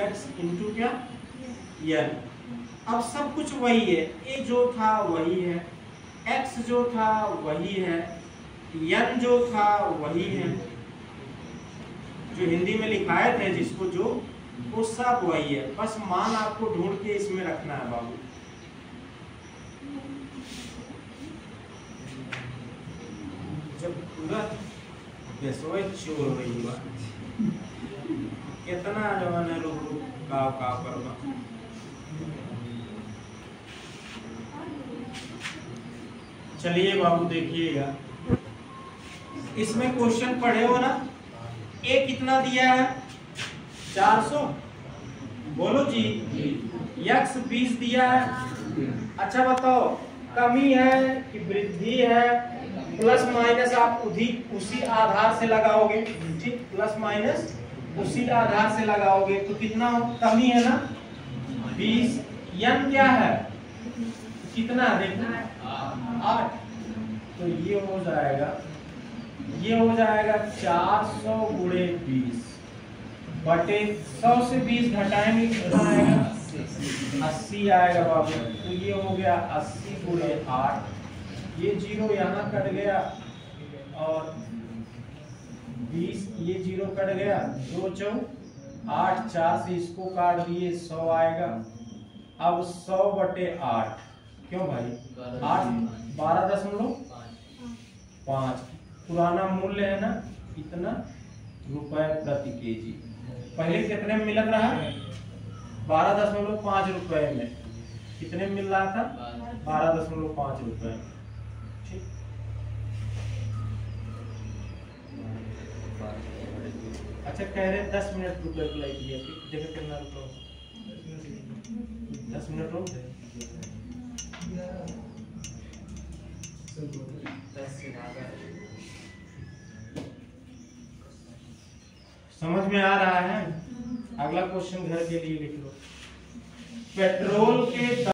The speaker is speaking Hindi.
एक्स इंटू क्या? एन अब सब कुछ वही है। ए जो था, वही है। एक्स जो था, वही है। यन जो था, वही है। जो हिंदी में लिखाए थे, जिसको जो, वो सब वही है। बस मान आपको ढूंढ के इसमें रखना है बाबू। जब पूरा चोर रही बा कितना जवान है लोग काव काव करवा चलिए बाबू, देखिएगा। इसमें क्वेश्चन पढ़े हो ना? ए कितना दिया है। 400 बोलो जी। यक्स 20 दिया है। अच्छा बताओ, कमी है कि वृद्धि है? प्लस माइनस आप उसी उसी आधार से लगाओगे। ठीक, प्लस माइनस उसी आधार से लगाओगे तो कितना कमी है ना? 20 यन क्या है? कितना देखना आठ। तो ये हो जाएगा, ये हो जाएगा चार सौ गुड़े बीस। बटे सौ से बीस घटाएँगे कितना आएगा? अस्सी आएगा बाबू। तो ये हो गया अस्सी गुड़े आठ। ये ज़ीरो यहाँ कट गया और बीस ये ज़ीरो कट गया दो चौ आठ चार से इसको काट दिए सौ आएगा। अब सौ बटे आठ क्यों भाई? आठ बारह दशमलव पाँच। पुराना मूल्य है ना कितना रुपए प्रति केजी। पहले कितने में मिल रहा? बारह दशमलव पाँच रुपए में। कितने में मिल रहा था? बारह। दशमलव पाँच रुपए ठीक। अच्छा कह रहे दस मिनट रुपए अप्लाई किया देखो कितना रुपए दस मिनट रोक दे समझ में आ रहा है? अगला क्वेश्चन घर के लिए लिख लो। पेट्रोल के